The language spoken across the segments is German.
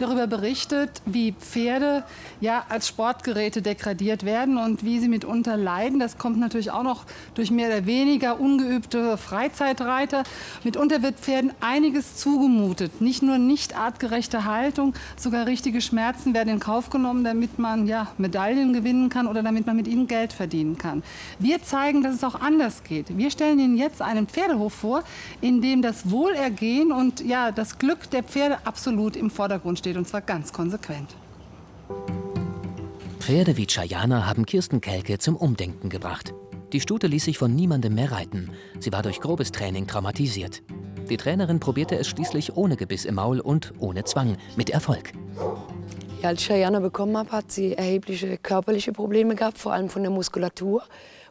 darüber berichtet, wie Pferde ja als Sportgeräte degradiert werden und wie sie mitunter leiden. Das kommt natürlich auch noch durch mehr oder weniger ungeübte Freizeitreiter. Mitunter wird Pferden einiges zugemutet. Nicht nur nicht artgerechte Haltung, sogar richtige Schmerzen werden in Kauf genommen, damit man ja, Medaillen gewinnen kann oder damit man mit ihnen Geld verdienen kann. Wir zeigen, dass es auch anders geht. Wir stellen Ihnen jetzt einen Pferdehof vor, in dem das Wohlergehen und ja, das Glück der Pferde absolut im Vordergrund steht, und zwar ganz konsequent. Pferde wie Chayana haben Kirsten Kelke zum Umdenken gebracht. Die Stute ließ sich von niemandem mehr reiten. Sie war durch grobes Training traumatisiert. Die Trainerin probierte es schließlich ohne Gebiss im Maul und ohne Zwang, mit Erfolg. Ja, als ich Cheyenne bekommen habe, hat sie erhebliche körperliche Probleme gehabt, vor allem von der Muskulatur.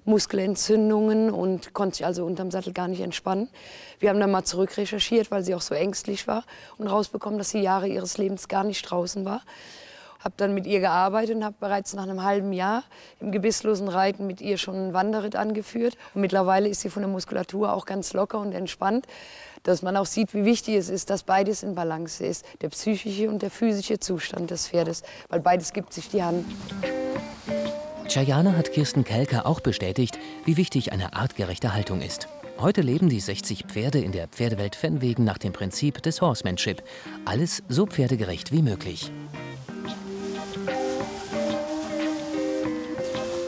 Muskelentzündungen und konnte sich also unterm Sattel gar nicht entspannen. Wir haben dann mal zurückrecherchiert, weil sie auch so ängstlich war und rausbekommen, dass sie Jahre ihres Lebens gar nicht draußen war. Habe dann mit ihr gearbeitet und habe bereits nach einem halben Jahr im gebisslosen Reiten mit ihr schon einen Wanderritt angeführt. Und mittlerweile ist sie von der Muskulatur auch ganz locker und entspannt, dass man auch sieht, wie wichtig es ist, dass beides in Balance ist, der psychische und der physische Zustand des Pferdes, weil beides gibt sich die Hand. Chayana hat Kirsten Kelker auch bestätigt, wie wichtig eine artgerechte Haltung ist. Heute leben die 60 Pferde in der Pferdewelt Fenwegen nach dem Prinzip des Horsemanship. Alles so pferdegerecht wie möglich.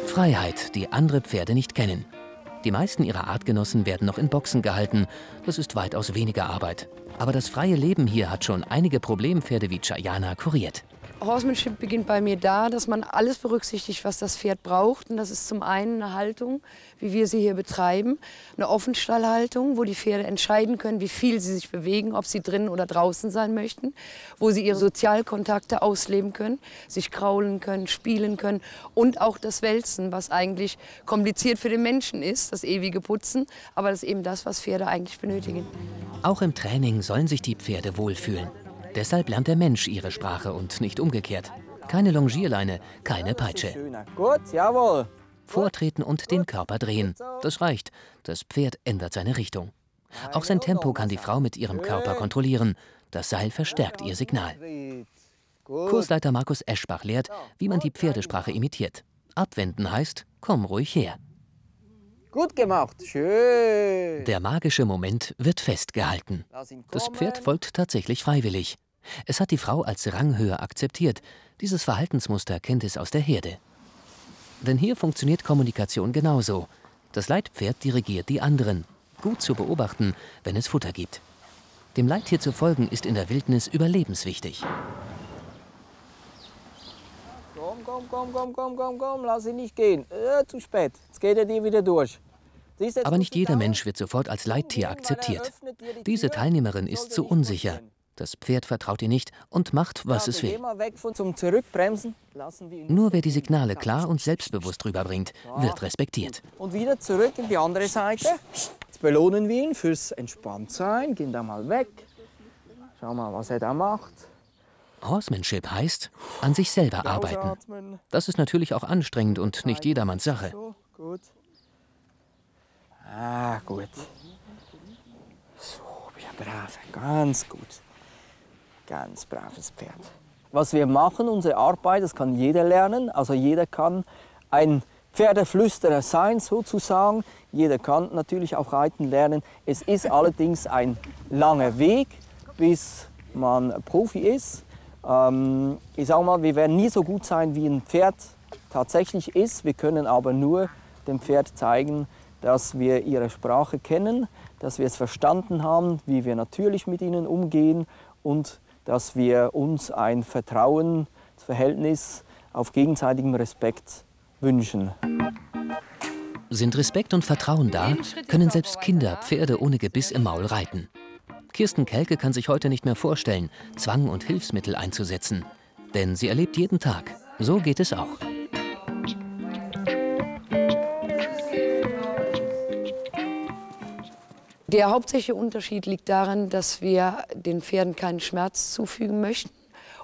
Freiheit, die andere Pferde nicht kennen. Die meisten ihrer Artgenossen werden noch in Boxen gehalten. Das ist weitaus weniger Arbeit. Aber das freie Leben hier hat schon einige Problempferde wie Chayana kuriert. Horsemanship beginnt bei mir da, dass man alles berücksichtigt, was das Pferd braucht. Und das ist zum einen eine Haltung, wie wir sie hier betreiben, eine Offenstallhaltung, wo die Pferde entscheiden können, wie viel sie sich bewegen, ob sie drinnen oder draußen sein möchten, wo sie ihre Sozialkontakte ausleben können, sich kraulen können, spielen können und auch das Wälzen, was eigentlich kompliziert für den Menschen ist, das ewige Putzen, aber das ist eben das, was Pferde eigentlich benötigen. Auch im Training sollen sich die Pferde wohlfühlen. Deshalb lernt der Mensch ihre Sprache und nicht umgekehrt. Keine Longierleine, keine Peitsche. Gut, jawohl. Vortreten und den Körper drehen. Das reicht. Das Pferd ändert seine Richtung. Auch sein Tempo kann die Frau mit ihrem Körper kontrollieren. Das Seil verstärkt ihr Signal. Kursleiter Markus Eschbach lehrt, wie man die Pferdesprache imitiert. Abwenden heißt, komm ruhig her. Gut gemacht, schön. Der magische Moment wird festgehalten. Das Pferd folgt tatsächlich freiwillig. Es hat die Frau als Ranghöhe akzeptiert. Dieses Verhaltensmuster kennt es aus der Herde. Denn hier funktioniert Kommunikation genauso. Das Leitpferd dirigiert die anderen. Gut zu beobachten, wenn es Futter gibt. Dem Leittier zu folgen ist in der Wildnis überlebenswichtig. Komm, komm, komm, komm, komm, komm, komm, lass ihn nicht gehen. Äh, zu spät. Jetzt geht er dir wieder durch. Aber nicht jeder Mensch wird sofort als Leittier akzeptiert. Diese Teilnehmerin ist zu unsicher. Das Pferd vertraut ihr nicht und macht, was es will. Nur wer die Signale klar und selbstbewusst rüberbringt, wird respektiert. Und wieder zurück in die andere Seite. Jetzt belohnen wir ihn fürs Entspanntsein. Gehen da mal weg. Schau mal, was er da macht. Horsemanship heißt, an sich selber arbeiten. Das ist natürlich auch anstrengend und nicht jedermanns Sache. gut. Ah, gut. So, ja, brav, ganz gut. Ganz braves Pferd. Was wir machen, unsere Arbeit, das kann jeder lernen. Also jeder kann ein Pferdeflüsterer sein, sozusagen. Jeder kann natürlich auch reiten lernen. Es ist allerdings ein langer Weg, bis man Profi ist. Ähm, ich sage mal, wir werden nie so gut sein, wie ein Pferd tatsächlich ist. Wir können aber nur dem Pferd zeigen, dass wir ihre Sprache kennen, dass wir es verstanden haben, wie wir natürlich mit ihnen umgehen und dass wir uns ein Vertrauensverhältnis auf gegenseitigem Respekt wünschen. Sind Respekt und Vertrauen da, können selbst Kinder Pferde ohne Gebiss im Maul reiten. Kirsten Kelke kann sich heute nicht mehr vorstellen, Zwang und Hilfsmittel einzusetzen. Denn sie erlebt jeden Tag. So geht es auch. Der hauptsächliche Unterschied liegt darin, dass wir den Pferden keinen Schmerz zufügen möchten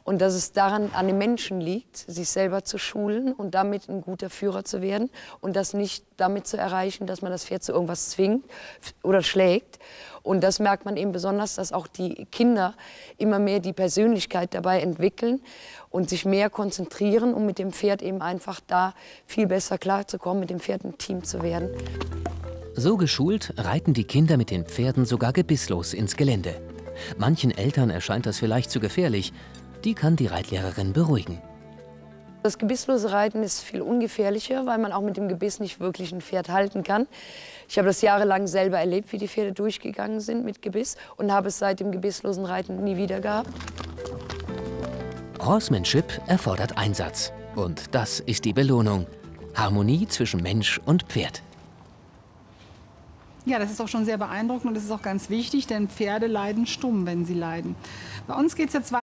und dass es daran an den Menschen liegt, sich selber zu schulen und damit ein guter Führer zu werden und das nicht damit zu erreichen, dass man das Pferd zu irgendwas zwingt oder schlägt. Und das merkt man eben besonders, dass auch die Kinder immer mehr die Persönlichkeit dabei entwickeln und sich mehr konzentrieren, um mit dem Pferd eben einfach da viel besser klarzukommen, mit dem Pferd ein Team zu werden. So geschult reiten die Kinder mit den Pferden sogar gebisslos ins Gelände. Manchen Eltern erscheint das vielleicht zu gefährlich. Die kann die Reitlehrerin beruhigen. Das gebisslose Reiten ist viel ungefährlicher, weil man auch mit dem Gebiss nicht wirklich ein Pferd halten kann. Ich habe das jahrelang selber erlebt, wie die Pferde durchgegangen sind mit Gebiss und habe es seit dem gebisslosen Reiten nie wieder gehabt. Horsemanship erfordert Einsatz. Und das ist die Belohnung. Harmonie zwischen Mensch und Pferd. Ja, das ist auch schon sehr beeindruckend und das ist auch ganz wichtig, denn Pferde leiden stumm, wenn sie leiden. Bei uns geht es jetzt weiter.